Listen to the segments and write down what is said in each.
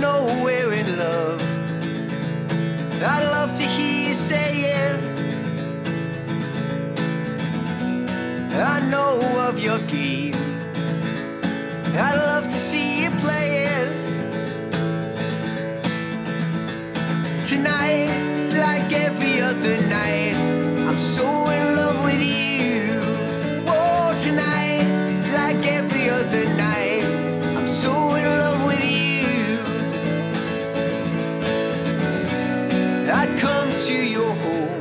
know we're in love. I'd love to hear you say it. I know of your game. I'd love to see you play it. Tonight's like every other night. I'm so in love to your home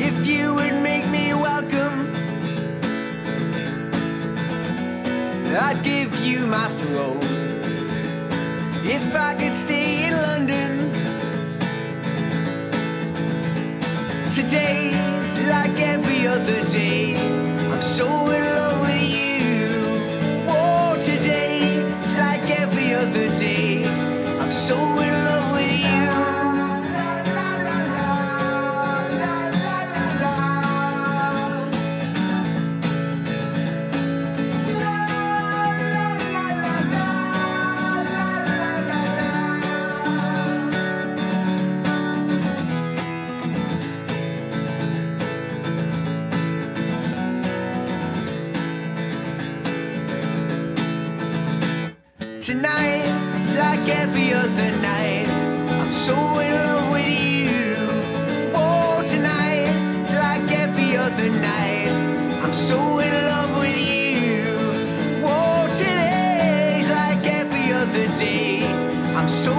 if you would make me welcome. I'd give you my throne if I could stay in London. Today's like every other day. I'm so in love with you. Oh, today's like every other day. I'm so in Tonight is like every other night. I'm so in love with you. Oh, tonight is like every other night. I'm so in love with you. Oh, today's like every other day. I'm so